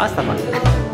Hasta pronto.